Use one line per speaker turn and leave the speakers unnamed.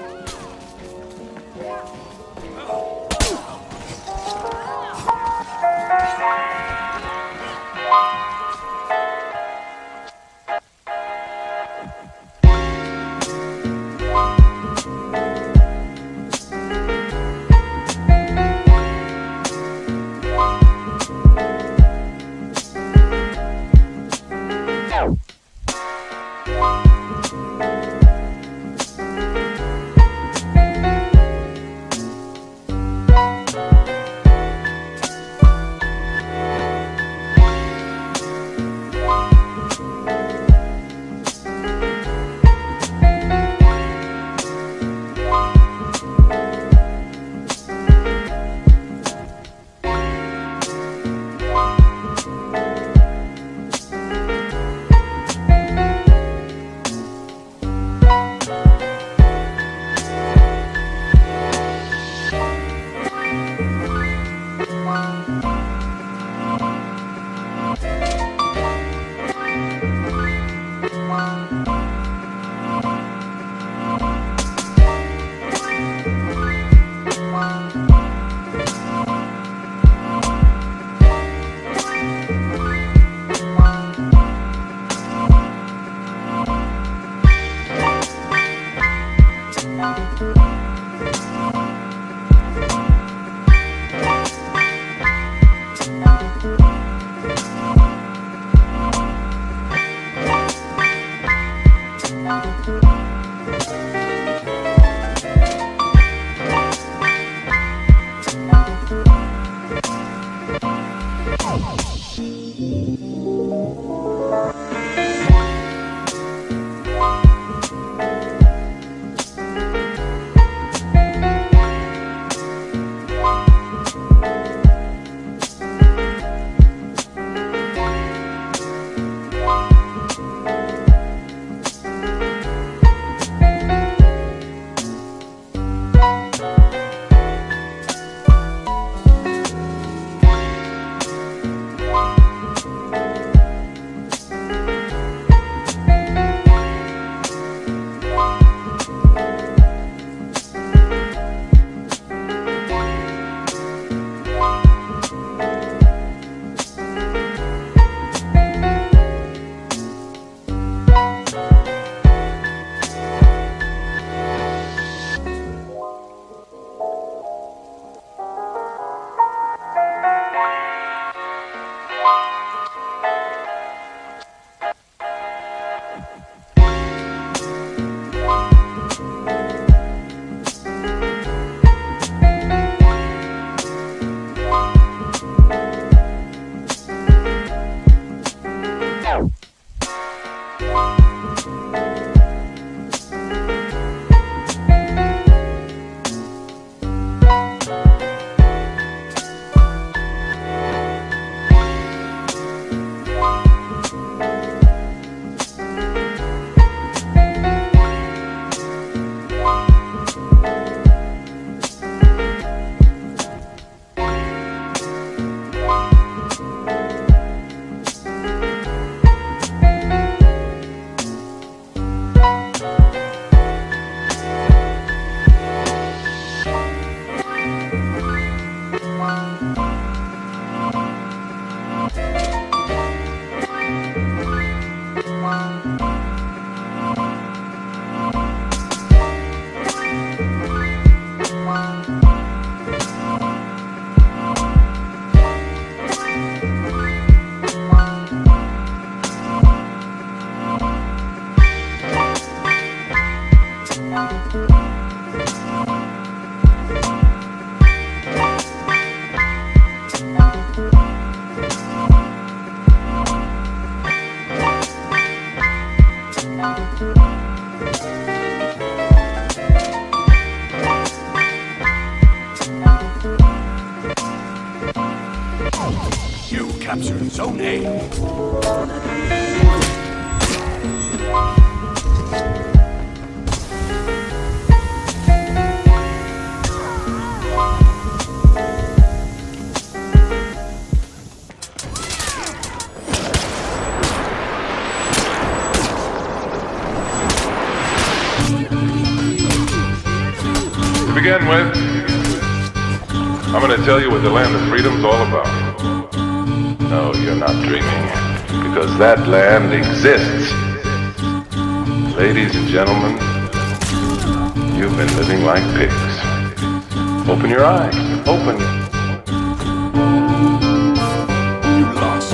Wow. Captured Zone A.
To begin with, I'm going to tell you what the land of freedom's all about. No, you're not dreaming, because that land exists. Ladies and gentlemen, you've been living like pigs. Open your eyes. Open.
You lost